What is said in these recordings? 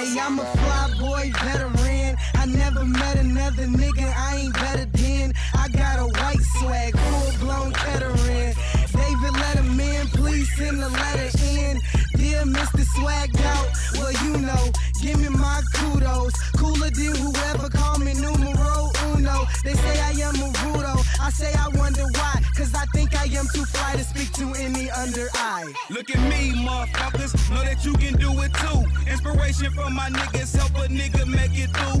Hey, I'm a fly boy veteran. I never met another nigga I ain't better than. I got a white swag, full blown Kettering. David Letterman, please send a letter in. Dear Mr. Swagged Out, well, you know, give me my kudos. Cooler than whoever call me numero uno. They say I am a rudo. I say I wonder why, cause I think I am too fly to speak to any under eye. Look at me, motherfuckers. Know that you can do it too. Inspiration from my niggas, help a nigga make it through.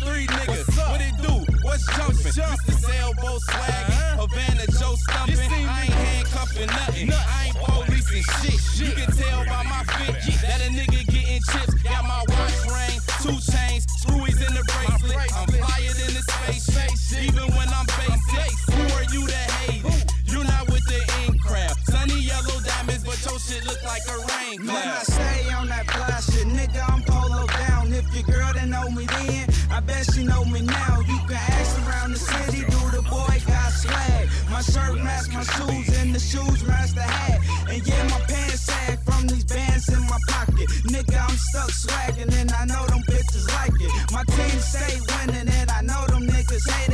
three niggas. What it do? What's jumping? It's the sailboat swag. Uh-huh. Havana Joe stumping. I ain't handcuffing nothing. I ain't policing shit. You can tell by my fit that a nigga getting chips. Got my watch ring, two chains, screwies in the bracelet. I'm flyer than the space. Even when I'm basic. Who are you to hate? You're not with the in crowd. Sunny yellow diamonds, but your shit look like a rain cloud. Man, I say on that fly shit, nigga, I'm polo down. If your girl didn't know me then, I bet she know me now. You can ask around the city, do the boy got swag. My shirt match my shoes, and the shoes match the hat. And yeah, my pants sag from these bands in my pocket. Nigga, I'm stuck swagging, and I know them bitches like it. My team stay winning, and I know them niggas hate it.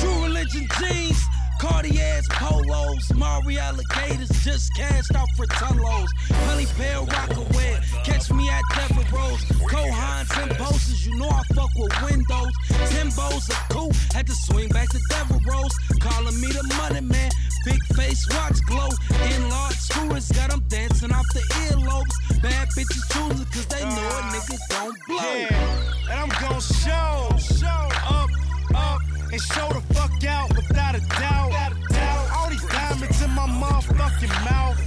True religion jeans, Cartier's polos, Mauri alligators just cashed out for Tullos. Honey Bear Rockaway, catch me at Devereaux's. Kohans and posters, you know I fuck with windows. Timbos are cool, had to swing back to Devil Calling Yeah, and I'm gon' show, show up, up, and show the fuck out without a doubt. All these diamonds in my motherfucking mouth.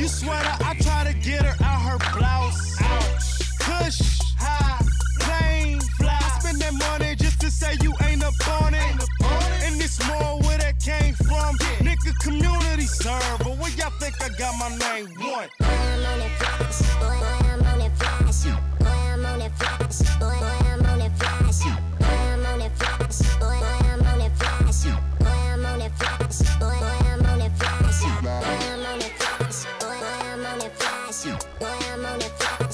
You swear that I try to get her out her blouse. Ouch. Push, high, plain. fly. I spend that money just to say you ain't up on it. And it's more where that came from. Nigga, community server. What y'all think I got my name? One. Boy, I'm on the fly.